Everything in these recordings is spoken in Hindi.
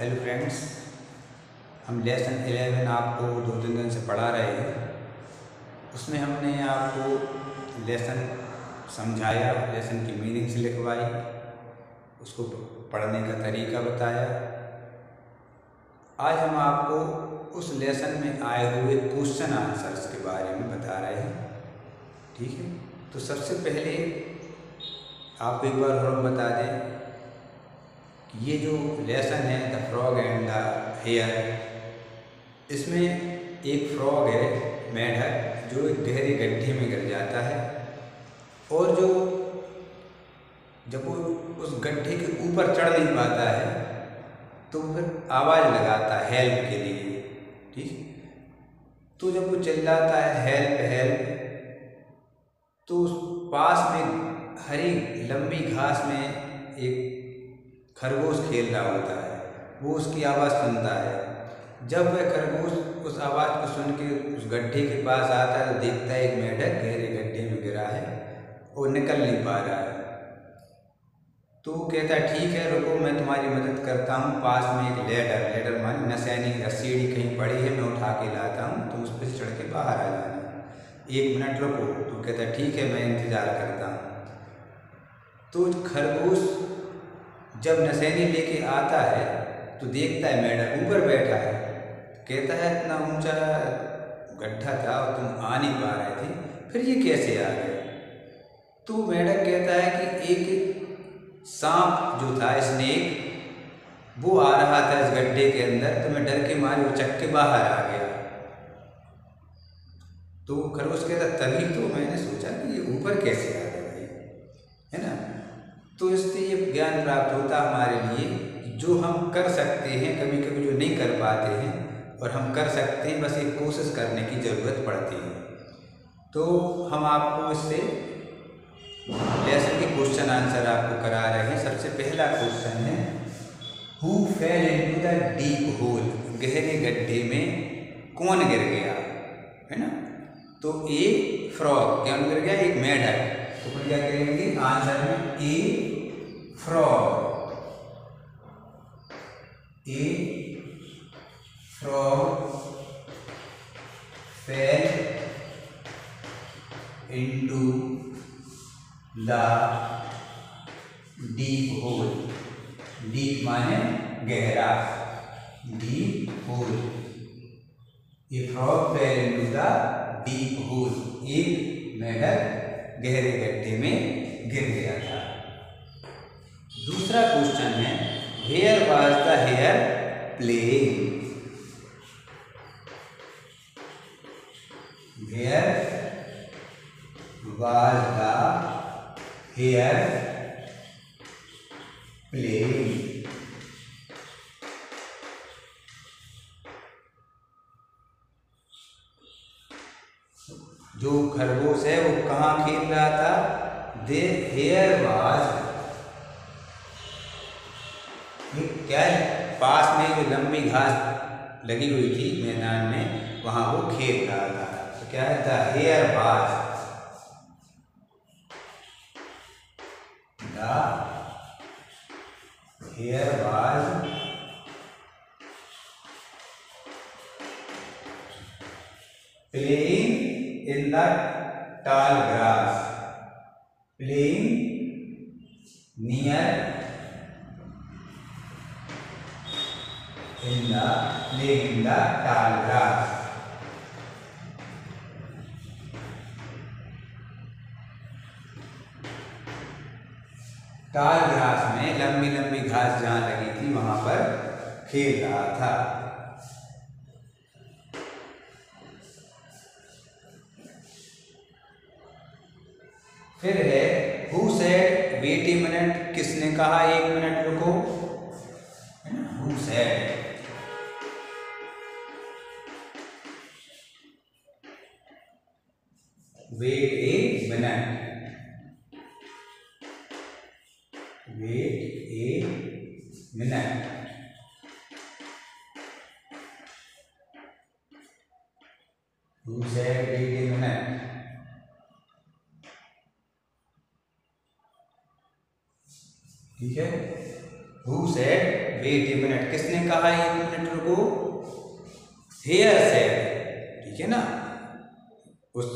हेलो फ्रेंड्स हम लेसन एलेवन आपको दो तीन दिन से पढ़ा रहे हैं। उसमें हमने आपको लेसन समझाया लेसन की मीनिंग्स लिखवाई, उसको पढ़ने का तरीका बताया। आज हम आपको उस लेसन में आए हुए क्वेश्चन आंसर्स के बारे में बता रहे हैं। ठीक है? तो सबसे पहले आपको एक बार और बता दें ये जो लेसन है the frog and the hare इसमें एक फ्रॉग है मेढक जो एक गहरे गड्ढे में गिर जाता है और जो जब वो उस गड्ढे के ऊपर चढ़ नहीं पाता है तो फिर आवाज़ लगाता है हेल्प के लिए, ठीक? तो जब वो चिल्लाता है हेल्प हेल्प तो उस पास में हरी, लंबी घास में एक खरगोश खेल रहा होता है, वो उसकी आवाज़ सुनता है। जब वह खरगोश उस आवाज़ को सुन के उस गड्ढे के पास आता है तो देखता है एक मेढक गहरे गड्ढे में गिरा है और निकल नहीं पा रहा है। तो वो कहता है, ठीक है, रुको, मैं तुम्हारी मदद करता हूँ। पास में एक लेडर लेडर मान नसैनी रसीड़ी कहीं पड़ी है, मैं उठा के लाता हूँ, तुम उस पर चढ़ के बाहर आ जाना। एक मिनट रुको। तो कहता है, ठीक है, मैं इंतज़ार करता हूँ। तो खरगोश जब नसैनी लेके आता है तो देखता है मैडम ऊपर बैठा है। कहता है, इतना ऊँचा गड्ढा था और तुम आ नहीं पा रहे थे, फिर ये कैसे आ गए? तो मैडम कहता है कि एक सांप जो था स्नेक वो आ रहा था इस गड्ढे के अंदर तो मैं डर के मारे वो चक्के बाहर आ गया। तो खरगोश कहता, तभी तो मैंने सोचा कि ये ऊपर कैसे आ गया भाई है ना तो इससे ये प्राप्त होता हमारे लिए जो हम कर सकते हैं कभी कभी जो नहीं कर पाते हैं, और हम कर सकते हैं, बस एक कोशिश करने की ज़रूरत पड़ती है। तो हम आपको इससे लेसन के क्वेश्चन आंसर आपको करा रहे हैं। सबसे पहला क्वेश्चन है who fell into the deep hole गहरे गड्ढे में कौन गिर गया? है ना? तो ए फ्रॉग कौन गिर गया? एक मेढक तो फिर क्या करेंगे? आंसर में a frog a frog fell into the deep hole deep माने गहरा deep hole a frog fell into the deep hole एक मेढक गहरे गड्ढे में गिर गया था। दूसरा क्वेश्चन है hare was the hare playing hare was the hare playing जो खरगोश है, वो कहाँ खेल रहा था? दे हेयर वाज क्या है? पास में जो लंबी घास लगी हुई थी मैदान में, वहाँ वो खेल रहा था। तो क्या है? The hare the hare was playing in the tall grass playing near in the playing in the tall grass tall grass में लंबी लंबी घास जहाँ लगी थी, वहाँ पर खेल रहा था। फिर है who said wait a minute किसने कहा, एक मिनट रुको। Who said wait a minute wait a minute who said wait a minute ठीक है? Who said wait a minute किसने कहा एक मिनट रुको हेयर सेड ठीक है ना? उस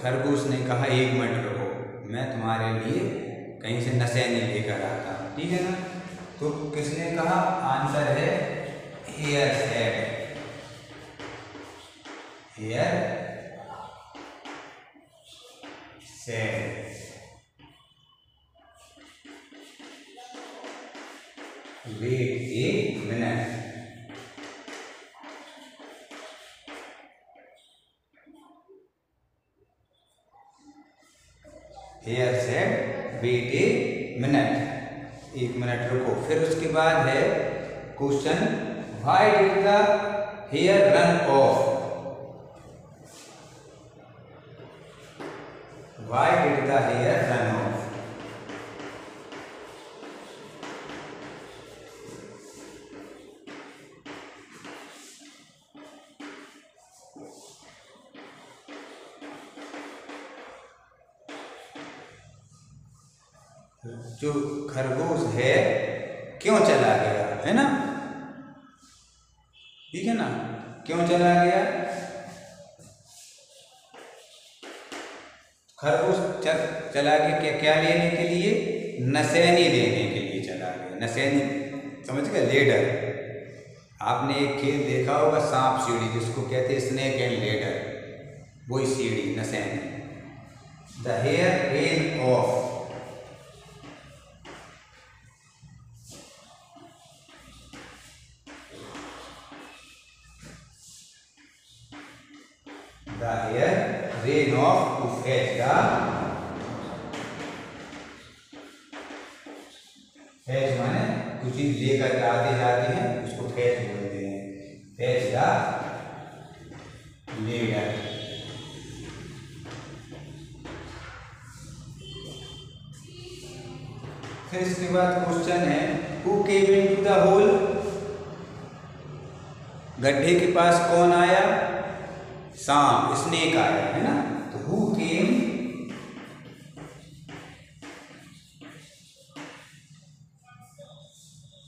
खरगोश ने कहा, एक मिनट रुको मैं तुम्हारे लिए कहीं से नशैनी लेकर आता ठीक है ना? तो किसने कहा? आंसर है hare said hare said wait a minute hare से वेट ए मिनट एक मिनट रुको। फिर उसके बाद है question why did the hare run off why did the hare run off जो खरगोश है क्यों चला गया? है ना? ठीक है ना? क्यों चला गया? खरगोश चल, चला गया क्या क्या लेने के लिए? नसैनी लेने के लिए चला गया। नसैनी समझ गए? लेडर। आपने एक खेल देखा होगा सांप सीढ़ी जिसको कहते हैं स्नेक एंड लेडर वही सीढ़ी नसैनी। The hare ran off the air rain off to fetch the fetch माने कुछ चीज़ लेकर के आते जाते हैं, उसको फैच बोलते हैं। फैच द लेडर फिर इसके बाद क्वेश्चन है who came into the hole गड्ढे के पास कौन आया? सांप स्नेक आया, है ना? तो who came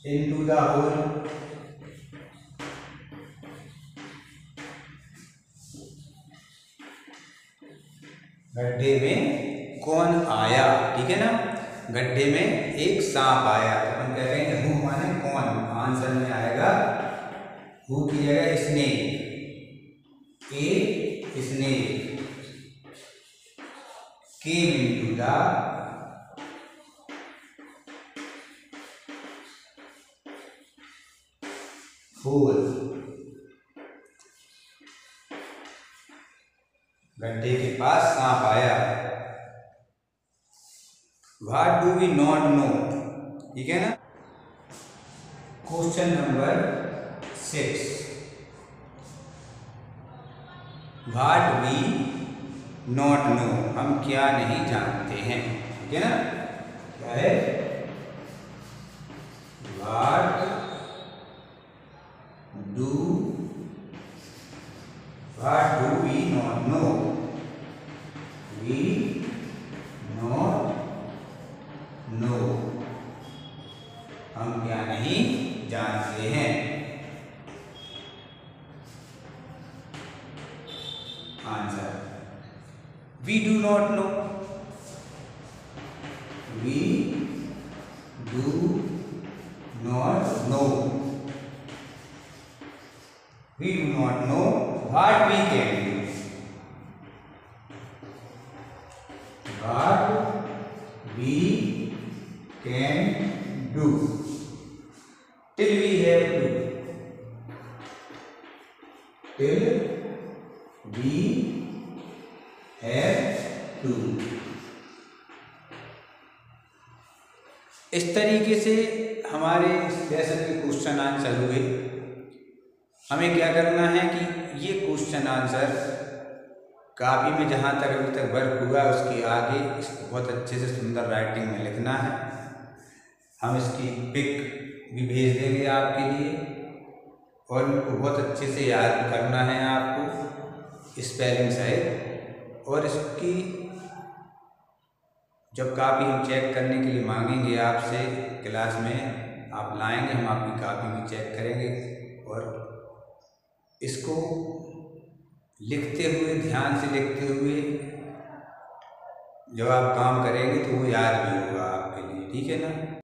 into the hole गड्ढे में कौन आया? ठीक है ना? गड्ढे में एक सांप आया। तो अपन कह रहे हैं, हु माने कौन? आंसर में आएगा हु की जगह snake a snake came into the hole गड्ढे के पास सांप आया। What do we not know ठीक है ना? वाट वी नॉट नो हम क्या नहीं जानते हैं। ठीक है ना? क्या है? What do what do we not know till we have इस तरीके से हमारे लेसन के क्वेश्चन आंसर हुए। हमें क्या करना है कि ये क्वेश्चन आंसर कापी में जहाँ तक अभी तक वर्क हुआ, उसके आगे इसको बहुत अच्छे से सुंदर राइटिंग में लिखना है। हम इसकी पिक भी भेज देंगे आपके लिए। और इनको बहुत अच्छे से याद करना है आपको। स्पेलिंग सहित और इसकी जब कापी हम चेक करने के लिए मांगेंगे आपसे क्लास में, आप लाएँगे, हम आपकी कापी भी चेक करेंगे। और इसको लिखते हुए, ध्यान से लिखते हुए जब आप काम करेंगे तो वो याद भी होगा आपके लिए। ठीक है ना?